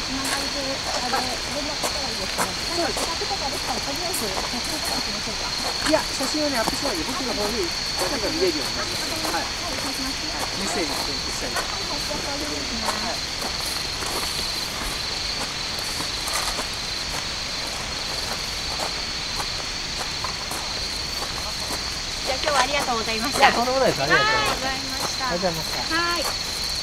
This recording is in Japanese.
つながりで、あ、連絡したらいいですなんか、企画とかできたら、とりあえず、写真ましょうか。いや、写真ね、アップしないで、僕の方に、見れるようになります。はい。します。はい、じゃあ、いですね。はい今日はありがとうございました。とんでもないです。ありがとうございました。ありがとうございました。はい。